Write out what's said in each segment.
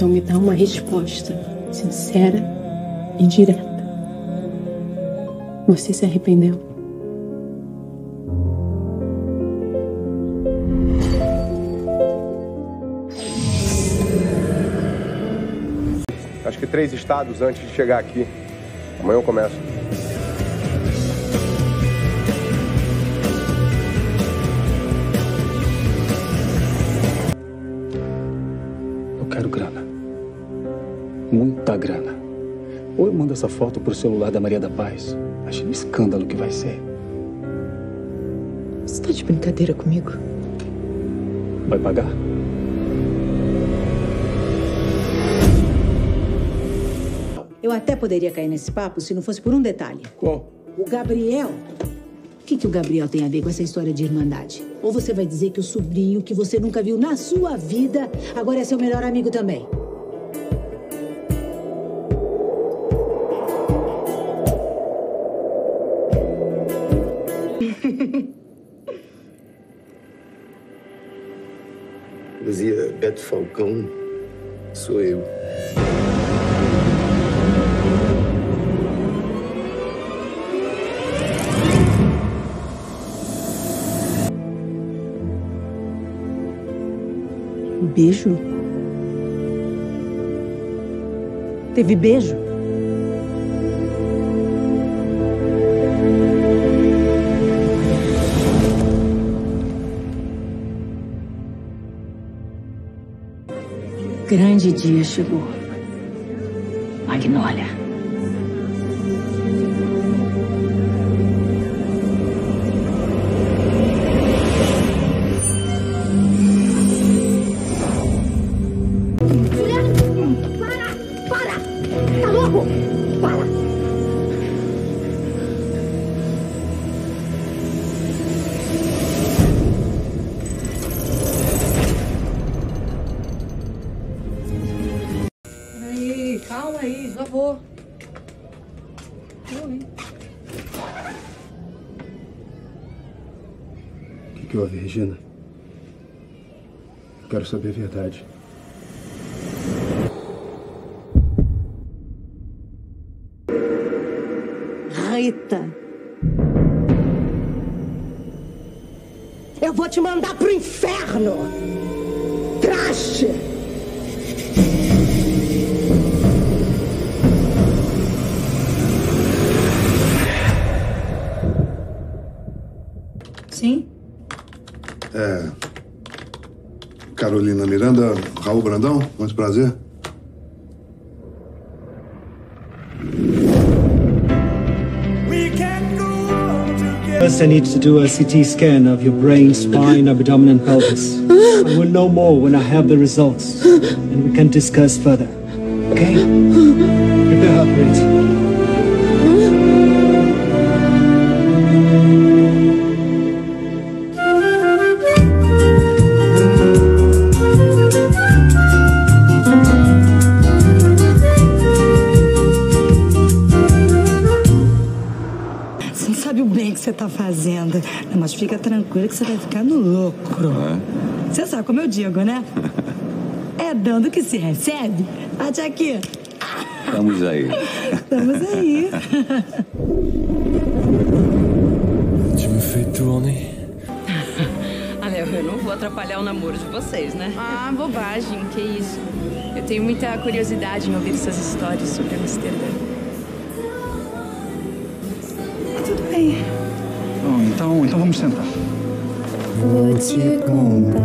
Então me dá uma resposta sincera e direta. Você se arrependeu? Acho que três estados antes de chegar aqui. Amanhã eu começo. Muita grana. Ou eu mando essa foto pro celular da Maria da Paz. Imagina o escândalo que vai ser. Você tá de brincadeira comigo? Vai pagar? Eu até poderia cair nesse papo se não fosse por um detalhe. Qual? O Gabriel. O que, que o Gabriel tem a ver com essa história de irmandade? Ou você vai dizer que o sobrinho que você nunca viu na sua vida agora é seu melhor amigo também? Dizia Beto Falcão, sou eu. Beijo? Teve beijo? Grande dia chegou. Magnólia. Vou. Vou? O que, que houve, Regina? Quero saber a verdade. Rita. Eu vou te mandar pro inferno. Traste. Sim? É. Carolina Miranda, Raul Brandão, muito prazer. First, I need to do a CT scan of your brain, spine, abdomen, and pelvis. I will know more when I have the results, and we can discuss further. Okay? Prepare heart rate. Que você tá fazendo. Não, Mas fica tranquilo que você vai ficar no lucro. Você sabe como eu digo, né? É dando que se recebe. Bate aqui. Vamos aí. Estamos aí. Tu me fais tourner. Ah, eu eu não vou atrapalhar o namoro de vocês, né? Ah, bobagem, que isso. Eu tenho muita curiosidade em ouvir essas histórias sobre Amsterdã. Então, então vamos sentar. Vou te contar.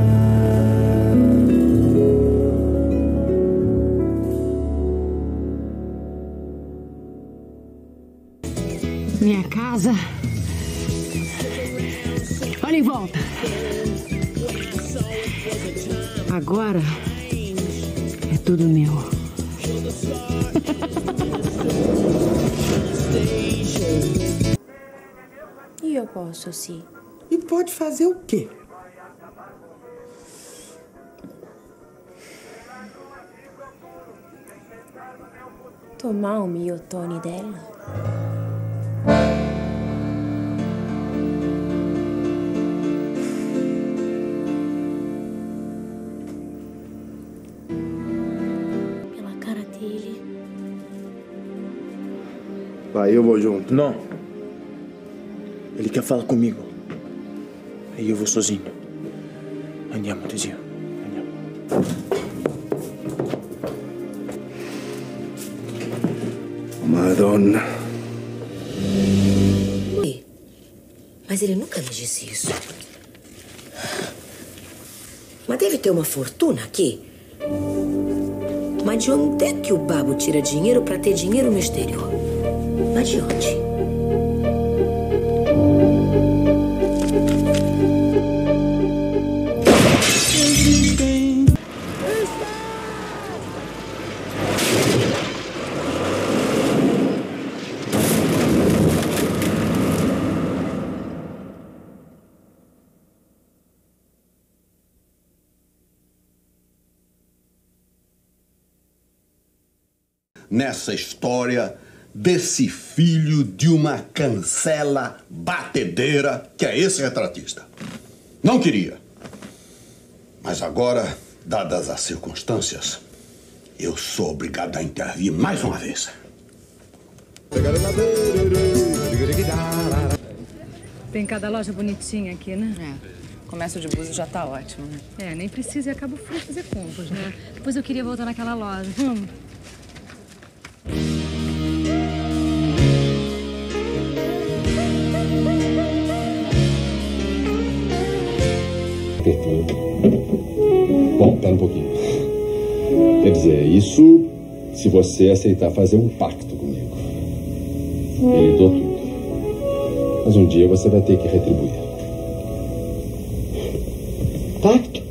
Minha casa. Olha em volta. Agora é tudo meu. eu posso, sim. E pode fazer o quê? Tomar o miotone dela? Pela cara dele. Aí eu vou junto. Não. Ele quer falar comigo. Aí eu vou sozinho. Andiamo, tizio. Madonna. Mas ele nunca me disse isso. Mas deve ter uma fortuna aqui. Mas de onde é que o babo tira dinheiro para ter dinheiro no exterior? Mas de onde? Nessa história desse filho de uma cancela batedeira que é esse retratista. Não queria. Mas agora, dadas as circunstâncias, eu sou obrigado a intervir mais uma vez. Tem cada loja bonitinha aqui, né? É. Comércio de blusa já tá ótimo, né? É, nem precisa ir a Cabo Frio fazer compras, né? Depois eu queria voltar naquela loja. Vamos. Um pouquinho. Quer dizer, isso se você aceitar fazer um pacto comigo. Ele dou tudo. Mas um dia você vai ter que retribuir. Pacto?